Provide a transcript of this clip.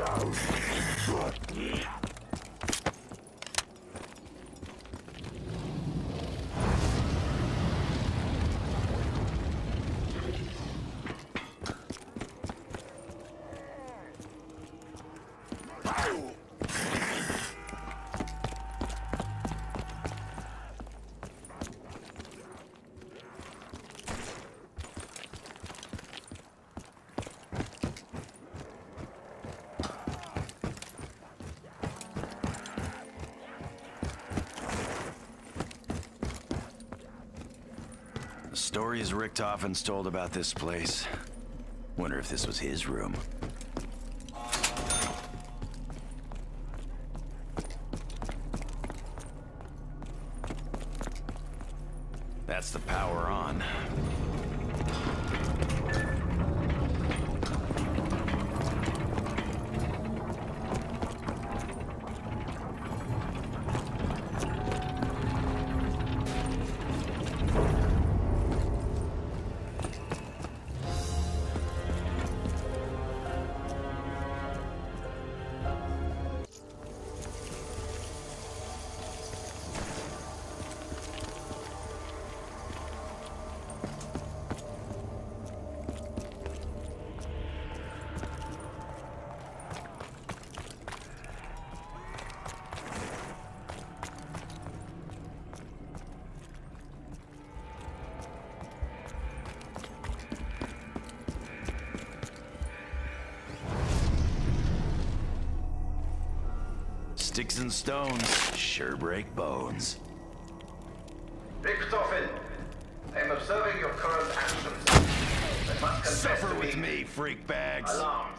Close. Stories Richtofen told about this place. Wonder if this was his room. That's the power on. Sticks and stones sure break bones. Richtofen, I am observing your current actions. I must confess Suffer with me, freak bags. alarmed.